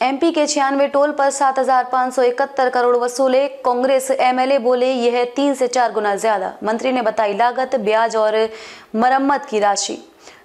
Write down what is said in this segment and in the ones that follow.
MP के छियानवे toll पर सात हज़ार पाँच सौ इकहत्तर करोड़ वसूले। कांग्रेस एमएलए बोले, यह तीन से चार गुना ज़्यादा। मंत्री ने बताई लागत, ब्याज और मरम्मत की राशि।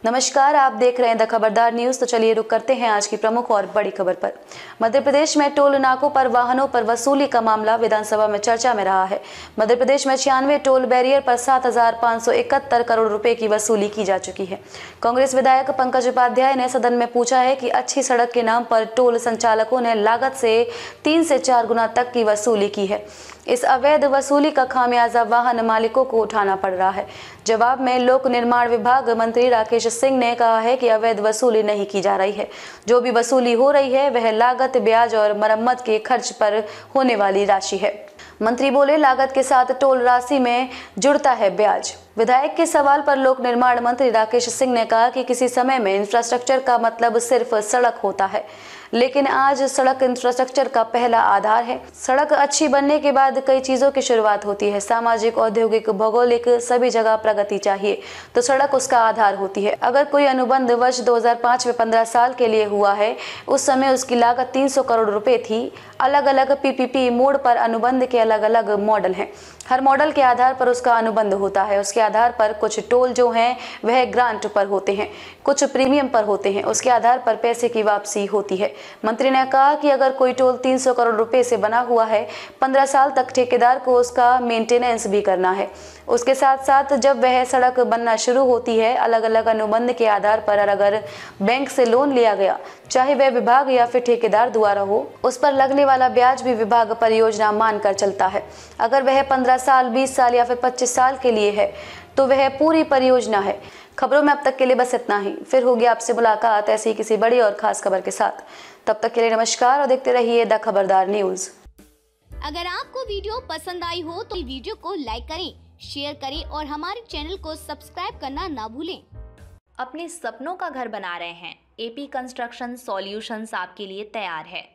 नमस्कार, आप देख रहे हैं द खबरदार न्यूज़। तो चलिए रुक करते हैं आज की प्रमुख और बड़ी खबर पर। मध्य प्रदेश में टोल नाकों पर वाहनों पर वसूली का मामला विधानसभा में चर्चा में रहा है। मध्य प्रदेश में छियानवे टोल बैरियर पर सात हज़ार पाँच सौ इकहत्तर करोड़ रुपए की वसूली की जा चुकी है। कांग्रेस विधायक पंकज उपाध्याय ने सदन में पूछा है कि अच्छी सड़क के नाम पर टोल संचालकों ने लागत से तीन से चार गुना तक की वसूली की है। इस अवैध वसूली का खामियाजा वाहन मालिकों को उठाना पड़ रहा है। जवाब में लोक निर्माण विभाग मंत्री राकेश सिंह ने कहा है कि अवैध वसूली नहीं की जा रही है। जो भी वसूली हो रही है, वह लागत, ब्याज और मरम्मत के खर्च पर होने वाली राशि है। मंत्री बोले, लागत के साथ टोल राशि में जुड़ता है ब्याज। विधायक के सवाल पर लोक निर्माण मंत्री राकेश सिंह ने कहा कि किसी समय में इंफ्रास्ट्रक्चर का मतलब सिर्फ़ सड़क होता है। लेकिन आज सड़क इंफ्रास्ट्रक्चर का पहला आधार है। सड़क अच्छी बनने के बाद कई चीज़ों की शुरुआत होती है। सामाजिक, औद्योगिक, भौगोलिक सभी जगह प्रगति चाहिए तो सड़क उसका आधार होती है। अगर कोई अनुबंध वर्ष 2005 में 15 साल के लिए हुआ है, उस समय उसकी लागत 300 करोड़ रुपए थी। अलग अलग पीपीपी मोड पर अनुबंध के अलग अलग मॉडल हैं। हर मॉडल के आधार पर उसका अनुबंध होता है। उसके आधार पर कुछ टोल जो हैं, वह ग्रांट पर होते हैं। कुछ प्रीमियम पर होते हैं। उसके आधार पर पैसे की वापसी होती है। मंत्री ने कहा कि अगर कोई टोल 300 करोड़ रुपए से बना हुआ है 15 साल तक ठेकेदार को उसका मेंटेनेंस भी करना है। उसके साथ साथ जब वह सड़क बनना शुरू होती है अलग अलग अनुबंध के आधार पर अगर बैंक से लोन लिया गया, चाहे वह विभाग या फिर ठेकेदार द्वारा हो, उस पर लगने वाला ब्याज भी विभाग परियोजना मानकर चलता है। अगर वह पंद्रह साल, बीस साल या फिर पच्चीस साल के लिए है तो वह पूरी परियोजना है। खबरों में अब तक के लिए बस इतना ही। फिर होगी आपसे मुलाकात ऐसी किसी बड़ी और खास खबर के साथ। तब तक के लिए नमस्कार और देखते रहिए द खबरदार न्यूज़। अगर आपको वीडियो पसंद आई हो तो वीडियो को लाइक करें शेयर करें और हमारे चैनल को सब्सक्राइब करना ना भूलें। अपने सपनों का घर बना रहे हैं। एपी कंस्ट्रक्शन सॉल्यूशंस आपके लिए तैयार है।